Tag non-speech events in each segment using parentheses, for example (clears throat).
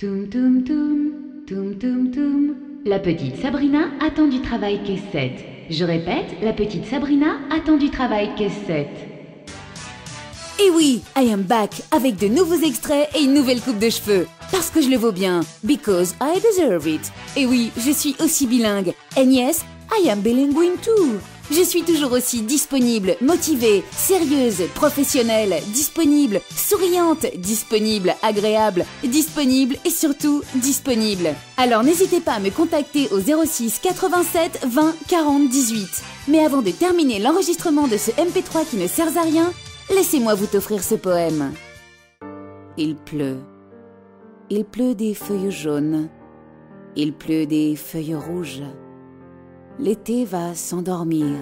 Toum toum toum, toum toum toum. La petite Sabrina attend du travail caisse 7. Je répète, la petite Sabrina attend du travail caisse 7. Et oui, I am back avec de nouveaux extraits et une nouvelle coupe de cheveux. Parce que je le vaux bien. Because I deserve it. Et oui, je suis aussi bilingue. And yes, I am bilingual too. Je suis toujours aussi disponible, motivée, sérieuse, professionnelle, disponible, souriante, disponible, agréable, disponible et surtout disponible. Alors n'hésitez pas à me contacter au 06 87 20 40 18. Mais avant de terminer l'enregistrement de ce MP3 qui ne sert à rien, laissez-moi vous offrir ce poème. Il pleut. Il pleut des feuilles jaunes. Il pleut des feuilles rouges. L'été va s'endormir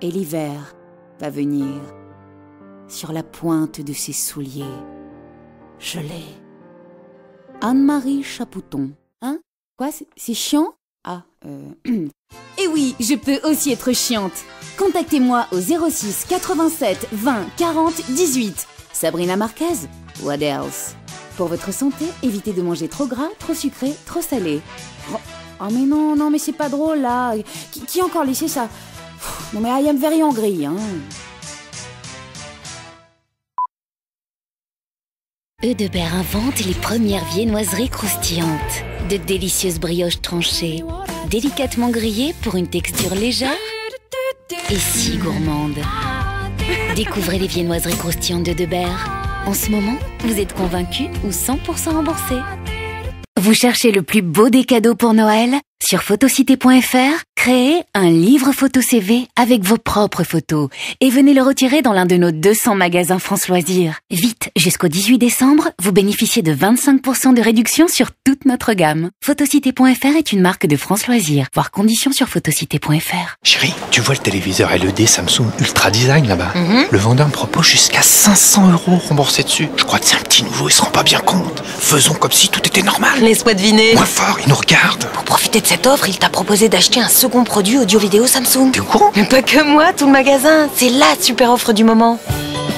et l'hiver va venir sur la pointe de ses souliers. Je l'ai. Anne-Marie Chapouton. Hein? Quoi? C'est- chiant? Ah, euh... Et (clears throat) oui, je peux aussi être chiante. Contactez-moi au 06 87 20 40 18. Sabrina Marquez. What else? Pour votre santé, évitez de manger trop gras, trop sucré, trop salé. Oh, mais non, non, mais c'est pas drôle là. Qui, a encore laissé ça? Non mais I am very hungry, hein. Eudebert invente les premières viennoiseries croustillantes. De délicieuses brioches tranchées, délicatement grillées pour une texture légère et si gourmande. Découvrez les viennoiseries croustillantes d'Eudebert. En ce moment, vous êtes convaincu ou 100% remboursé. Vous cherchez le plus beau des cadeaux pour Noël Sur photocité.fr, créez un livre photo CV avec vos propres photos et venez le retirer dans l'un de nos 200 magasins France Loisirs. Vite, jusqu'au 18 décembre, vous bénéficiez de 25% de réduction sur toute notre gamme. Photocité.fr est une marque de France Loisirs. Voir conditions sur photocité.fr. Chérie, tu vois le téléviseur LED Samsung Ultra Design là-bas? Le vendeur me propose jusqu'à 500 euros remboursés dessus. Je crois que c'est un petit nouveau, il se rend pas bien compte. Faisons comme si tout était normal. Laisse-moi deviner. Moins fort, il nous regarde. Pour profiter de cette offre, il t'a proposé d'acheter un second produit audio-vidéo Samsung. T'es au courant? Mais pas que moi, tout le magasin. C'est la super offre du moment.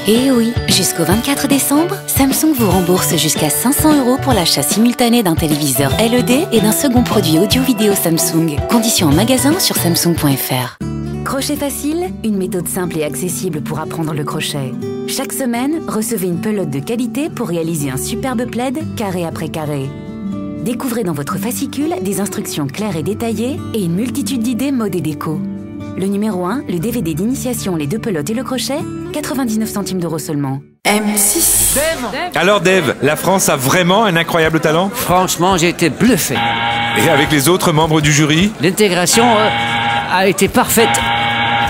Et oui, jusqu'au 24 décembre, Samsung vous rembourse jusqu'à 500 euros pour l'achat simultané d'un téléviseur LED et d'un second produit audio-vidéo Samsung. Conditions en magasin sur samsung.fr. Crochet facile, une méthode simple et accessible pour apprendre le crochet. Chaque semaine, recevez une pelote de qualité pour réaliser un superbe plaid carré après carré. Découvrez dans votre fascicule des instructions claires et détaillées et une multitude d'idées mode et déco. Le numéro 1, le DVD d'initiation Les deux pelotes et le crochet, 99 centimes d'euros seulement. M6. Alors Dave, la France a vraiment un incroyable talent? Franchement, j'ai été bluffé. Et avec les autres membres du jury? L'intégration euh, a été parfaite.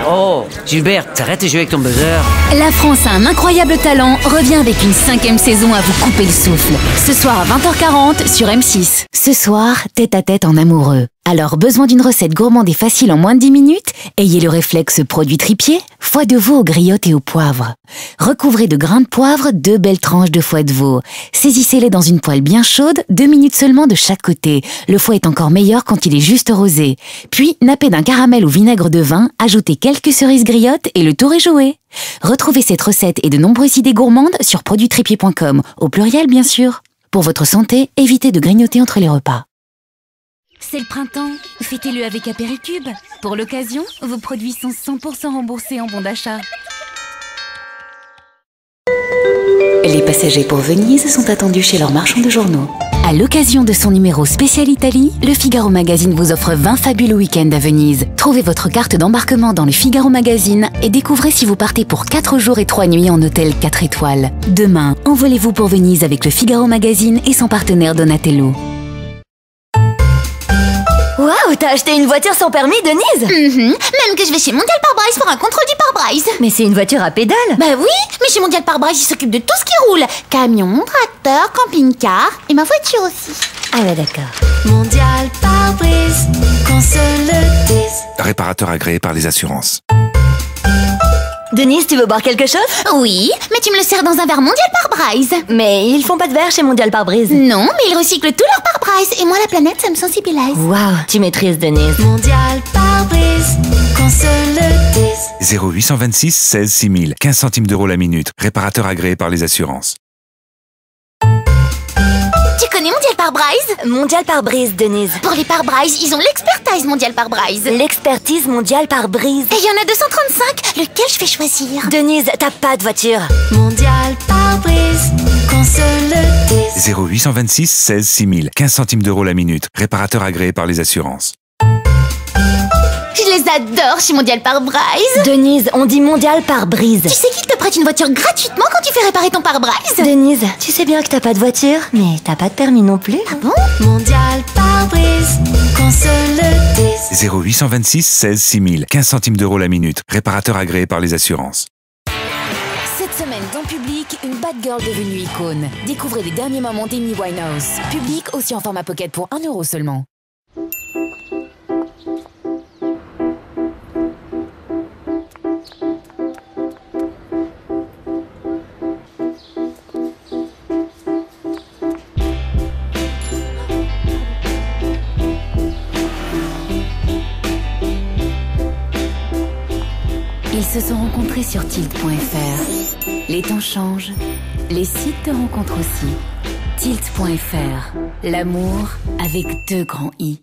Oh, Gilbert, t'arrêtes de jouer avec ton buzzer. La France a un incroyable talent revient avec une cinquième saison à vous couper le souffle. Ce soir à 20h40 sur M6. Ce soir, tête à tête en amoureux. Alors, besoin d'une recette gourmande et facile en moins de 10 minutes? Ayez le réflexe produit tripier, foie de veau aux griottes et au poivre. Recouvrez de grains de poivre deux belles tranches de foie de veau. Saisissez-les dans une poêle bien chaude, deux minutes seulement de chaque côté. Le foie est encore meilleur quand il est juste rosé. Puis, nappez d'un caramel ou vinaigre de vin, ajoutez quelques cerises griottes et le tour est joué. Retrouvez cette recette et de nombreuses idées gourmandes sur produittripier.com, au pluriel bien sûr. Pour votre santé, évitez de grignoter entre les repas. C'est le printemps, fêtez-le avec Apéricube. Pour l'occasion, vos produits sont 100% remboursés en bon d'achat. Les passagers pour Venise sont attendus chez leur marchand de journaux. À l'occasion de son numéro spécial Italie, le Figaro Magazine vous offre 20 fabuleux week-ends à Venise. Trouvez votre carte d'embarquement dans le Figaro Magazine et découvrez si vous partez pour 4 jours et 3 nuits en hôtel 4 étoiles. Demain, envolez-vous pour Venise avec le Figaro Magazine et son partenaire Donatello. Waouh, t'as acheté une voiture sans permis, Denise Même que je vais chez Mondial Pare-Brise pour un contrôle du pare-brise. Mais c'est une voiture à pédale Bah oui, mais chez Mondial Pare-Brise, ils s'occupent de tout ce qui roule. Camion, tracteur, camping-car et ma voiture aussi. Ah ouais, d'accord. Mondial pare-brise, qu'on se le dise. Réparateur agréé par les assurances. Denise, tu veux boire quelque chose? Oui, mais tu me le sers dans un verre Mondial pare-brise. Mais ils font pas de verre chez Mondial Pare-Brise. Non, mais ils recyclent tout leur pare-brise et moi la planète, ça me sensibilise. Waouh, tu maîtrises, Denise. Mondial pare-brise, qu'on se le dise. 0826 16 6000, 15 centimes d'euros la minute. Réparateur agréé par les assurances. Pare-Brise Mondial pare-brise, Denise. Pour les pare-brise, ils ont l'expertise Mondial Pare-Brise. L'expertise mondiale pare-brise. Et il y en a 235. Lequel je vais choisir Denise, t'as pas de voiture. Mondial pare-brise, qu'on se le dise. 0826 16 6000. 15 centimes d'euros la minute. Réparateur agréé par les assurances. Je les adore chez Mondial Pare-Brise. Denise, on dit mondial pare-brise. Tu sais qu'ils te prêtent une voiture gratuitement quand tu fais réparer ton pare-brise Denise, tu sais bien que t'as pas de voiture, mais t'as pas de permis non plus. Ah bon Mondial pare-brise, qu'on se le dise. 0826 16 6000. 15 centimes d'euros la minute. Réparateur agréé par les assurances. Cette semaine dans Public, une bad girl devenue icône. Découvrez les derniers moments d'Amy Winehouse. Public aussi en format pocket pour 1 euro seulement. Ils se sont rencontrés sur tilt.fr. Les temps changent, les sites te rencontrent aussi. Tilt.fr, l'amour avec deux grands i.